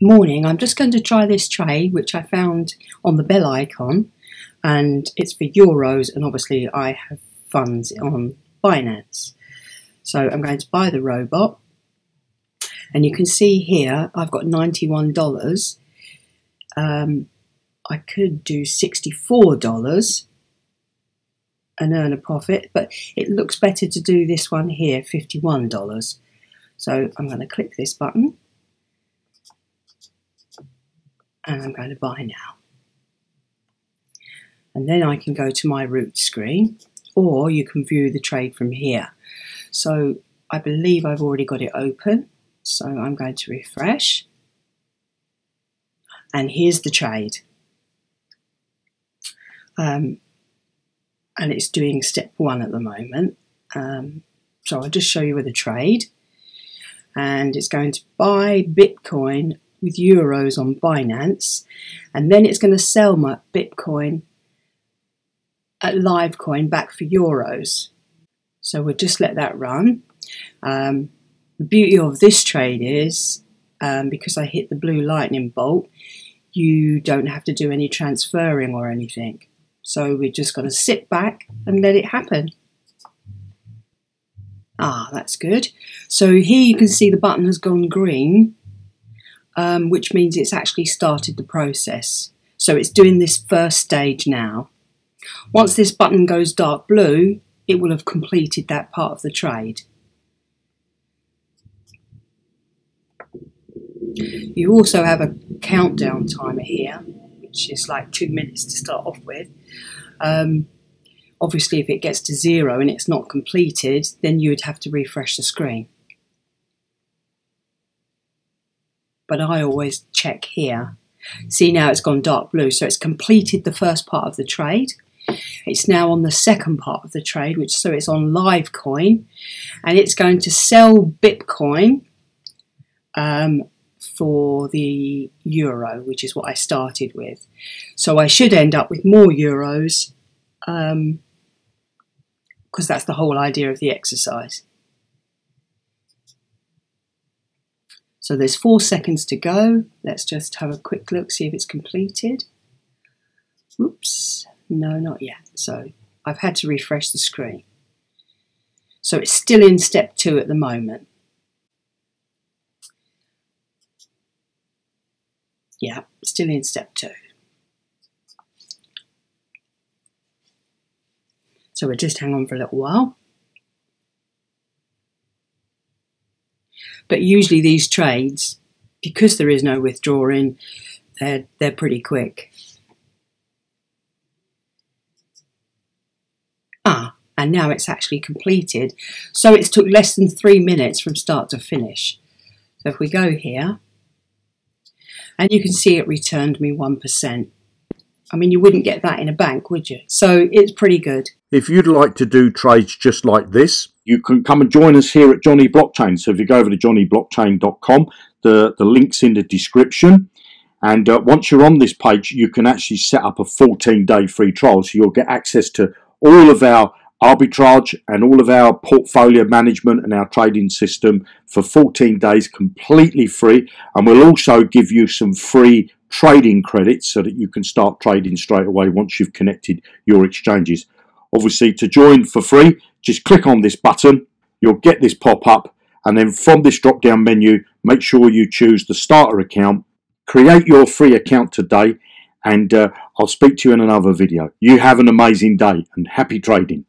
morning, I'm just going to try this tray which I found on the bell icon, and it's for euros, and obviously I have funds on Binance. So I'm going to buy the robot, and you can see here I've got $91. Um, I could do $64 and earn a profit, but it looks better to do this one here, $51. So I'm going to click this button and I'm going to buy now. And then I can go to my root screen or you can view the trade from here. So I believe I've already got it open. So I'm going to refresh. And here's the trade. Um, and it's doing step one at the moment. Um, so I'll just show you with a trade. And it's going to buy Bitcoin with euros on Binance, and then it's going to sell my Bitcoin at Livecoin back for euros. So we'll just let that run. Um, the beauty of this trade is um, because I hit the blue lightning bolt, you don't have to do any transferring or anything. So we're just going to sit back and let it happen. Ah, that's good. So here you can see the button has gone green um, which means it's actually started the process. So it's doing this first stage now. Once this button goes dark blue, it will have completed that part of the trade. You also have a countdown timer here, which is like two minutes to start off with. Um, obviously, if it gets to zero and it's not completed, then you would have to refresh the screen. But I always check here. See now it's gone dark blue, so it's completed the first part of the trade. It's now on the second part of the trade, which so it's on Livecoin, and it's going to sell Bitcoin um, for the euro, which is what I started with. So I should end up with more euros because um, that's the whole idea of the exercise. So there's four seconds to go. Let's just have a quick look, see if it's completed. Oops, no, not yet. So I've had to refresh the screen. So it's still in step two at the moment. Yeah, still in step two. So we'll just hang on for a little while. But usually these trades, because there is no withdrawing, they're, they're pretty quick. Ah, and now it's actually completed. So it's took less than three minutes from start to finish. So if we go here, and you can see it returned me 1%. I mean, you wouldn't get that in a bank, would you? So it's pretty good. If you'd like to do trades just like this, you can come and join us here at Jonny Blockchain. So if you go over to jonnyblockchain.com, the, the link's in the description. And uh, once you're on this page, you can actually set up a 14 day free trial. So you'll get access to all of our arbitrage and all of our portfolio management and our trading system for 14 days completely free. And we'll also give you some free trading credits so that you can start trading straight away once you've connected your exchanges. Obviously, to join for free, just click on this button. You'll get this pop up. And then from this drop down menu, make sure you choose the starter account. Create your free account today. And uh, I'll speak to you in another video. You have an amazing day and happy trading.